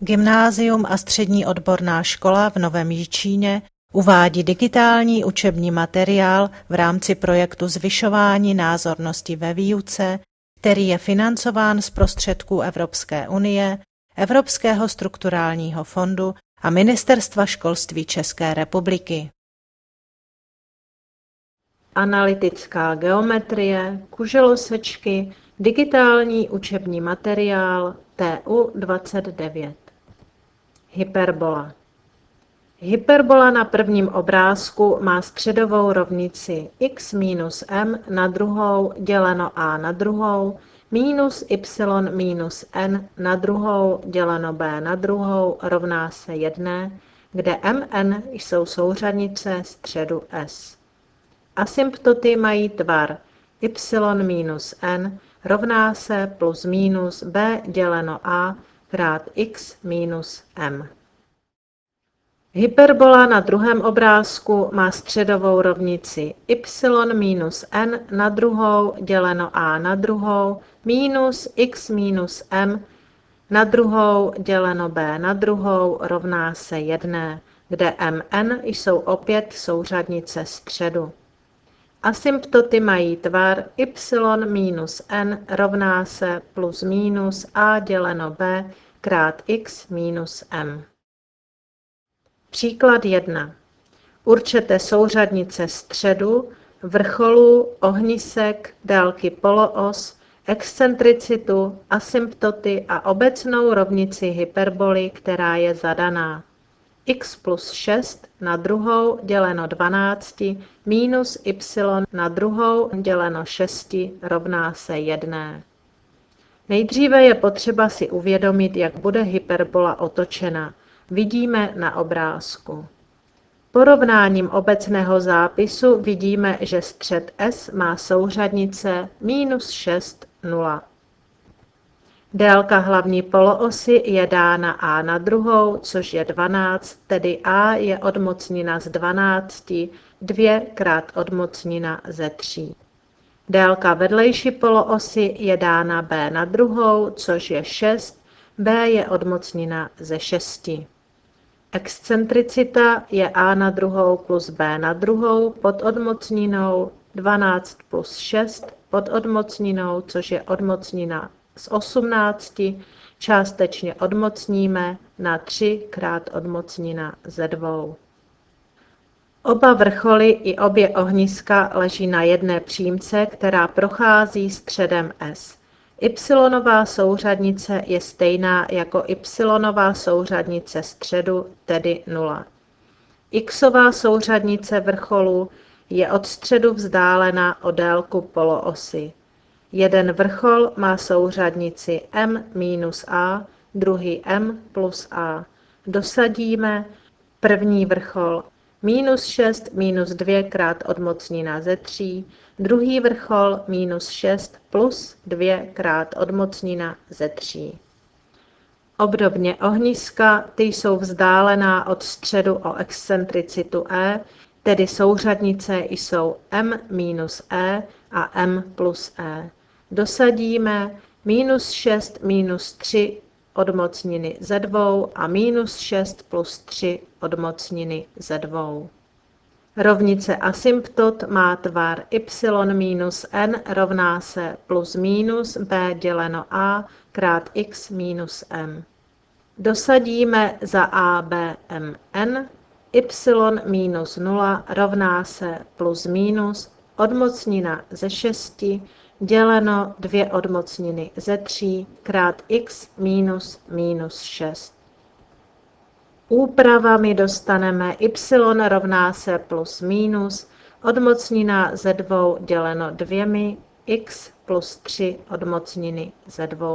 Gymnázium a střední odborná škola v Novém Jičíně uvádí digitální učební materiál v rámci projektu Zvyšování názornosti ve výuce, který je financován z prostředků Evropské unie, Evropského strukturálního fondu a Ministerstva školství České republiky. Analytická geometrie, kuželosečky, digitální učební materiál TU 29. Hyperbola Hyperbola na prvním obrázku má středovou rovnici x minus m na druhou děleno a na druhou minus y minus n na druhou děleno b na druhou rovná se 1, kde mn jsou souřadnice středu S. Asymptoty mají tvar y minus n rovná se plus minus b děleno a krát x minus m. Hyperbola na druhém obrázku má středovou rovnici y minus n na druhou děleno a na druhou minus x minus m na druhou děleno b na druhou rovná se 1, kde mn jsou opět souřadnice středu. Asymptoty mají tvar y minus n rovná se plus minus a děleno b krát x minus m. Příklad 1. Určete souřadnice středu, vrcholu, ohnisek, délky poloos, excentricitu, asymptoty a obecnou rovnici hyperboly, která je zadaná. X plus 6 na druhou děleno 12 minus y na druhou děleno 6 rovná se 1. Nejdříve je potřeba si uvědomit, jak bude hyperbola otočena. Vidíme na obrázku. Porovnáním obecného zápisu vidíme, že střed S má souřadnice minus 6, 0. Délka hlavní poloosy je dána A na druhou, což je 12, tedy A je odmocnina z 12, 2 krát odmocnina ze 3. Délka vedlejší poloosy je dána b na druhou, což je 6, b je odmocnina ze 6. Excentricita je a na druhou plus b na druhou pod odmocninou 12 plus 6 pod odmocninou, což je odmocnina z 18, částečně odmocníme na 3 krát odmocnina ze 2. Oba vrcholy i obě ohniska leží na jedné přímce, která prochází středem S. Y souřadnice je stejná jako Y souřadnice středu, tedy 0. Xová souřadnice vrcholu je od středu vzdálena o délku poloosy. Jeden vrchol má souřadnici m minus a, druhý m plus a. Dosadíme první vrchol minus 6 minus 2 krát odmocnina ze 3, druhý vrchol minus 6 plus 2 krát odmocnina ze 3. Obdobně ohniska, ty jsou vzdálená od středu o excentricitu E, tedy souřadnice jsou m minus e a m plus e. Dosadíme minus 6 minus 3 odmocniny ze dvou a minus 6 plus 3 odmocniny ze dvou. Rovnice asymptot má tvar y minus n rovná se plus minus b děleno a krát x minus m. Dosadíme za a, b, m, n, y minus 0 rovná se plus minus odmocnina ze 6 děleno dvě odmocniny ze 3 krát x minus minus 6. Úpravami dostaneme y rovná se plus minus odmocnina ze 2 děleno dvěmi x plus 3 odmocniny ze 2.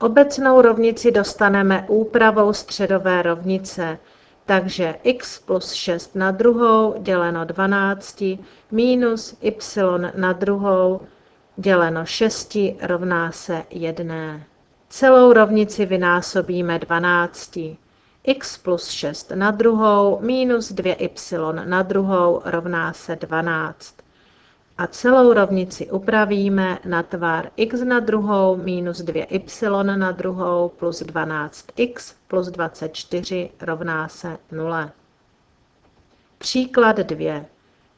Obecnou rovnici dostaneme úpravou středové rovnice, takže x plus 6 na druhou děleno 12 minus y na druhou děleno 6 rovná se 1. Celou rovnici vynásobíme 12. x plus 6 na druhou minus 2y na druhou rovná se 12. a celou rovnici upravíme na tvar x na druhou minus 2y na druhou plus 12x plus 24 rovná se 0. Příklad 2.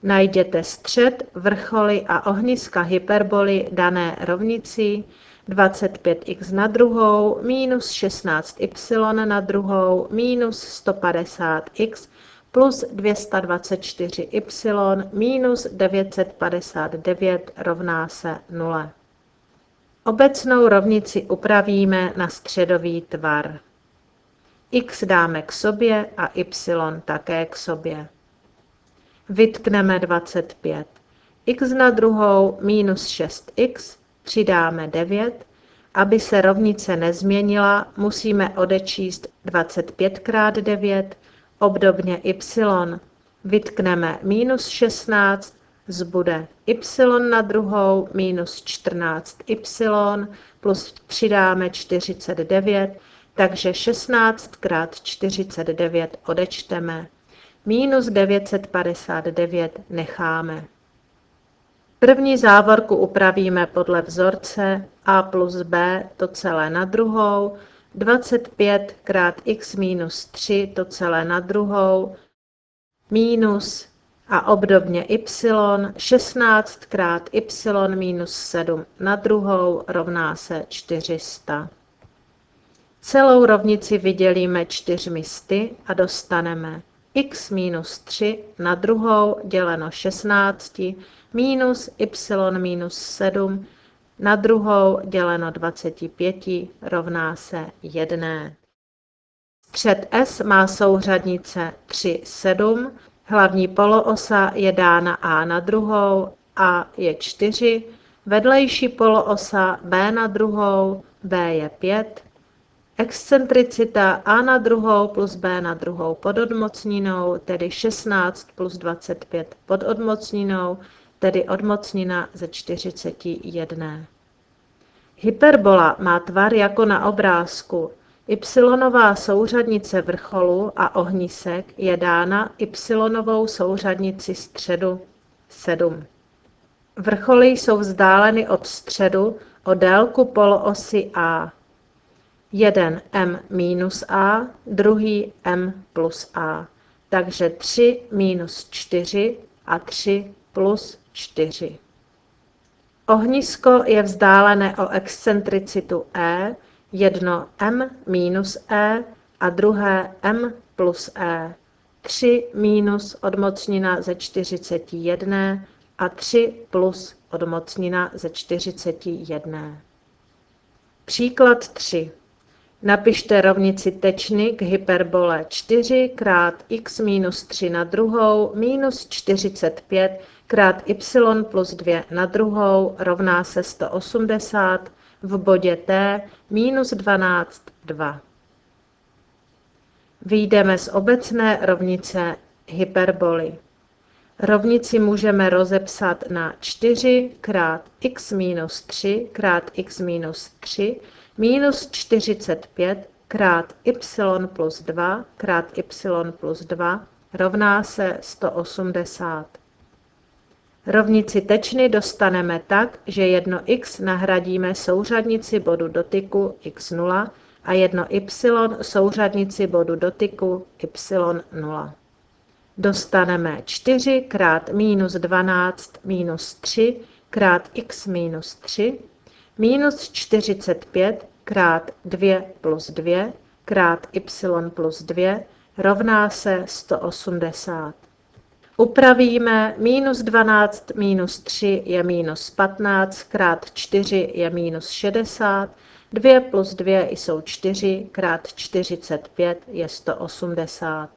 Najděte střed, vrcholy a ohniska hyperboly dané rovnici 25x na druhou minus 16y na druhou minus 150x plus 224y minus 959 rovná se 0. Obecnou rovnici upravíme na středový tvar. x dáme k sobě a y také k sobě. Vytkneme 25. x na druhou minus 6x, přidáme 9. Aby se rovnice nezměnila, musíme odečíst 25 krát 9 Obdobně y vytkneme minus 16, zbude y na druhou minus 14y plus přidáme 49, takže 16 krát 49 odečteme. Minus 959 necháme. První závorku upravíme podle vzorce a plus b to celé na druhou, 25 krát x minus 3, to celé na druhou, minus a obdobně y, 16 krát y minus 7 na druhou rovná se 400. Celou rovnici vydělíme čtyřmi sty a dostaneme x minus 3 na druhou děleno 16 minus y minus 7 na druhou děleno 25 rovná se 1. Střed S má souřadnice 3, 7, hlavní poloosa je dána A na druhou, A je 4, vedlejší poloosa B na druhou, B je 5, excentricita A na druhou plus B na druhou pod odmocninou, tedy 16 plus 25 pod odmocninou, tedy odmocnina ze 41. Hyperbola má tvar jako na obrázku. Y souřadnice vrcholu a ohnisek je dána y souřadnici středu 7. Vrcholy jsou vzdáleny od středu o délku poloosy A. Jeden m minus A, druhý m plus A. Takže 3 minus 4 a 3 plus 4. Ohnisko je vzdálené o excentricitu e, jedno m minus e a druhé m plus e. 3 minus odmocnina ze 41 a 3 plus odmocnina ze 41. Příklad 3. Napište rovnici tečny k hyperbole 4 krát x minus 3 na druhou minus 45 krát y plus 2 na druhou rovná se 180 v bodě t minus 12, 2. Výjdeme z obecné rovnice hyperboly. Rovnici můžeme rozepsat na 4 krát x minus 3 krát x minus 3 minus 45 krát y plus 2 krát y plus 2 rovná se 180. Rovnici tečny dostaneme tak, že jedno x nahradíme souřadnici bodu dotyku x0 a jedno y souřadnici bodu dotyku y0. Dostaneme 4 krát minus 12 minus 3 krát x minus 3 minus 45 krát 2 plus 2 krát y plus 2 rovná se 180. Upravíme minus 12 minus 3 je minus 15, krát 4 je minus 60, 2 plus 2 jsou 4, krát 45 je 180.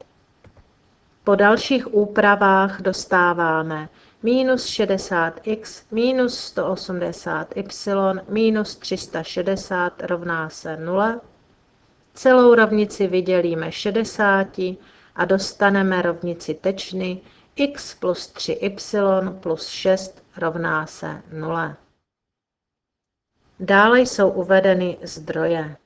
Po dalších úpravách dostáváme minus 60x minus 180y minus 360 rovná se 0. Celou rovnici vydělíme 60 a dostaneme rovnici tečny x plus 3y plus 6 rovná se 0. Dále jsou uvedeny zdroje.